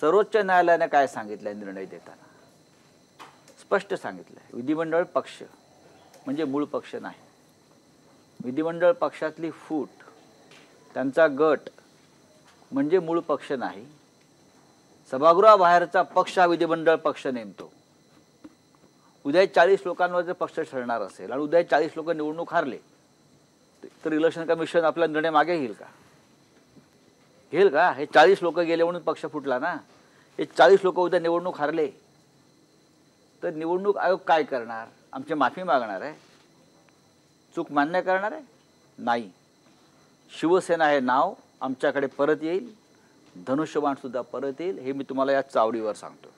सर्वोच्च न्यायालयाने काय सांगितलंय निर्णय देताना? स्पष्ट सांगितलंय. विधिमंडळ पक्ष म्हणजे मूळ पक्ष नाही. विधिमंडळ पक्षातली फूट त्यांचा गट म्हणजे मूळ पक्ष नाही. सभागृहाबाहेरचा पक्ष हा विधिमंडळ पक्ष नेमतो. उद्या चाळीस लोकांवर जर पक्ष ठरणार असेल आणि उद्या चाळीस लोक निवडणूक हारले तर इलेक्शन कमिशन आपला निर्णय मागे घेईल का? घेईल का? हे चाळीस लोक गेले म्हणून पक्ष फुटला ना. हे चाळीस लोक उद्या निवडणूक हारले. तर निवडणूक आयोग काय करणार? आमची माफी मागणार आहे? चूक मान्य करणार आहे? नाही. शिवसेना हे नाव आमच्याकडे परत येईल. धनुष्यबाण सुद्धा परत येईल. हे मी तुम्हाला या चावडीवर सांगतो.